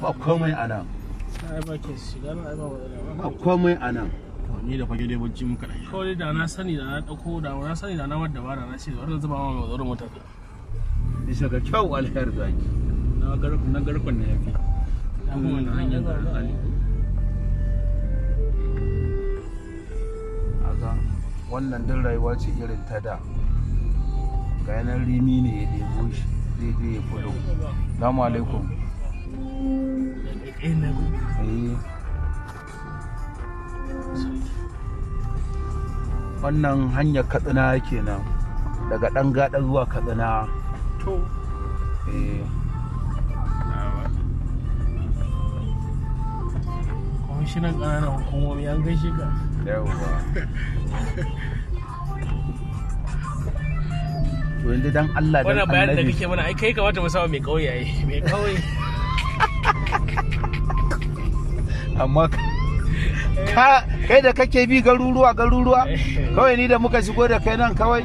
ba komai a nan. Ba komai a nan. Ni da fage dai bacci muka dai kawai da na sani da na ɗauko da na sani da na wadda ba da na ce wannan zuba ma mai tsoron mota bisa ga kyau alher zaki. Na garkon na garkon ne yafi. Ya kuma wannan hanyar da hali. Aga wannan din rayuwa ce irin ta da. Ga yanar rimi ne ya ɗebo shi zai je ya fulo. Salamu alaikum. Wannan hanyar katsina kenan. Daga ɗan gaɗa zuwa katsina. To. Eh. Kwamishinan ƙananan hukumomi an gaishe ka. Yawwa to yanzu dan Allah dan wannan bayanin da annabi. kake mana ai kai kamata mu samu mai kauye ai. Mai kauye amma kai da kake bi garuruwa garuruwa? Kawai ni da muka shigo da kai nan kawai.